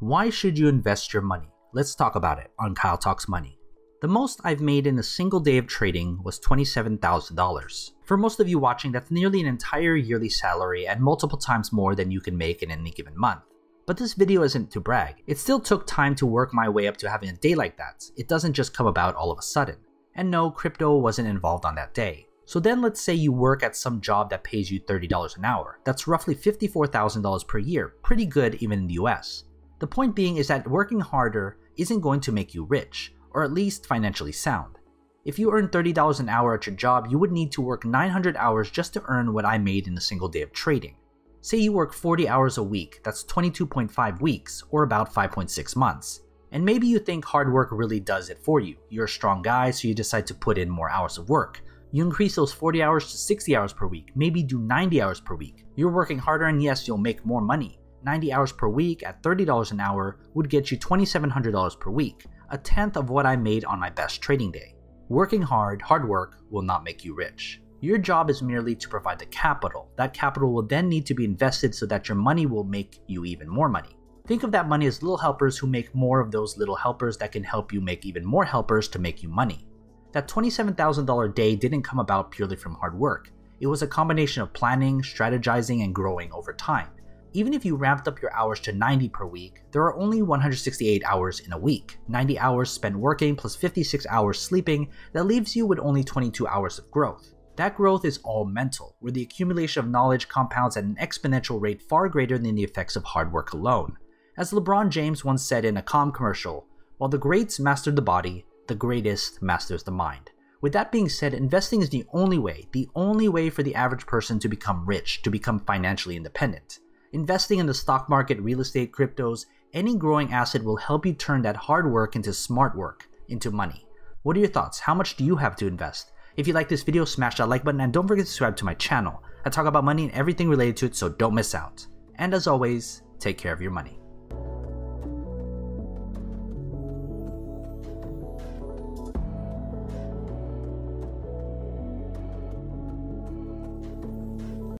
Why should you invest your money? Let's talk about it on Kyle Talks Money. The most I've made in a single day of trading was $27,000. For most of you watching, that's nearly an entire yearly salary and multiple times more than you can make in any given month. But this video isn't to brag. It still took time to work my way up to having a day like that. It doesn't just come about all of a sudden. And no, crypto wasn't involved on that day. So then let's say you work at some job that pays you $30 an hour. That's roughly $54,000 per year, pretty good even in the US. The point being is that working harder isn't going to make you rich, or at least financially sound. If you earn $30 an hour at your job, you would need to work 900 hours just to earn what I made in a single day of trading. Say you work 40 hours a week, that's 22.5 weeks, or about 5.6 months. And maybe you think hard work really does it for you. You're a strong guy, so you decide to put in more hours of work. You increase those 40 hours to 60 hours per week, maybe do 90 hours per week. You're working harder, and yes, you'll make more money. 90 hours per week at $30 an hour would get you $2,700 per week, a tenth of what I made on my best trading day. Working hard, hard work, will not make you rich. Your job is merely to provide the capital. That capital will then need to be invested so that your money will make you even more money. Think of that money as little helpers who make more of those little helpers that can help you make even more helpers to make you money. That $27,000 day didn't come about purely from hard work. It was a combination of planning, strategizing, and growing over time. Even if you ramped up your hours to 90 per week, there are only 168 hours in a week. 90 hours spent working plus 56 hours sleeping, that leaves you with only 22 hours of growth. That growth is all mental, where the accumulation of knowledge compounds at an exponential rate far greater than the effects of hard work alone. As LeBron James once said in a Calm commercial, while the greats mastered the body, the greatest masters the mind. With that being said, investing is the only way, the only way for the average person to become rich, to become financially independent. Investing in the stock market, real estate, cryptos, any growing asset will help you turn that hard work into smart work, into money. What are your thoughts? How much do you have to invest? If you like this video, smash that like button and don't forget to subscribe to my channel. I talk about money and everything related to it, so don't miss out. And as always, take care of your money.